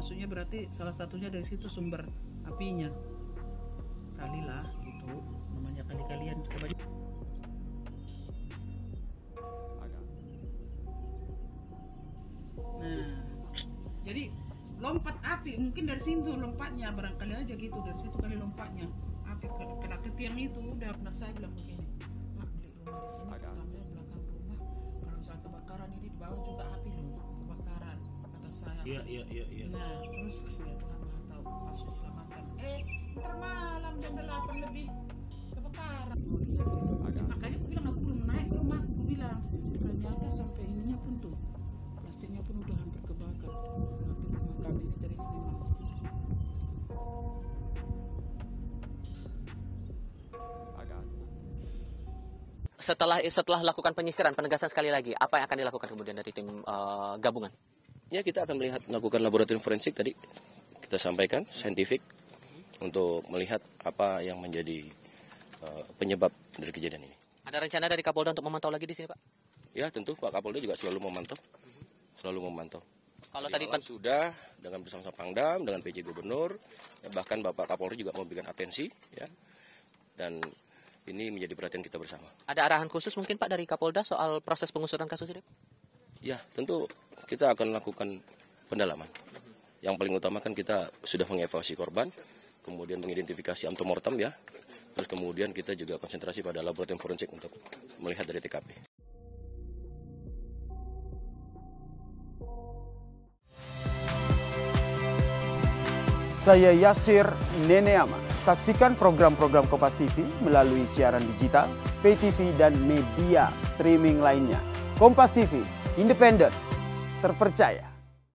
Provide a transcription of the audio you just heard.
Maksudnya berarti salah satunya dari situ sumber apinya. Kalilah gitu. Namanya kali-kalian coba Nah, jadi lompat api mungkin dari situ lompatnya barangkali aja gitu dari situ kali lompatnya api ke- kena ke tiang itu udah Nah saya bilang begini, saya. iya iya iya iya Nah terus ya Tuhan Maha tahu pas diselamatkan. Eh ntar malam jam 8 lebih kebakaran. Gitu. Makanya aku bilang aku belum naik ke rumah. Aku bilang ternyata sampai ininya pun tuh plastiknya pun udah hampir kebakar. Tapi rumah kami ini tadi memang agak Setelah setelah lakukan penyisiran, penegasan sekali lagi, apa yang akan dilakukan kemudian dari tim eh, gabungan? Ya kita akan melihat melakukan laboratorium forensik tadi kita sampaikan saintifik untuk melihat apa yang menjadi uh, penyebab dari kejadian ini. Ada rencana dari Kapolda untuk memantau lagi di sini, Pak? Ya tentu Pak Kapolda juga selalu memantau, selalu memantau. Kalau Di tadi pen- sudah dengan bersama-sama Pangdam, dengan PJ Gubernur, ya, bahkan Bapak Kapolri juga memberikan atensi, ya, dan ini menjadi perhatian kita bersama. ada arahan khusus mungkin Pak dari Kapolda soal proses pengusutan kasus ini? Ya tentu kita akan lakukan pendalaman. Yang paling utama kan kita sudah mengevaluasi korban, kemudian mengidentifikasi antemortem ya, terus kemudian kita juga konsentrasi pada laboratorium forensik untuk melihat dari TKP. Saya Yasir Neneama. Saksikan program-program Kompas TV melalui siaran digital, pay TV, dan media streaming lainnya. Kompas TV, independen, terpercaya.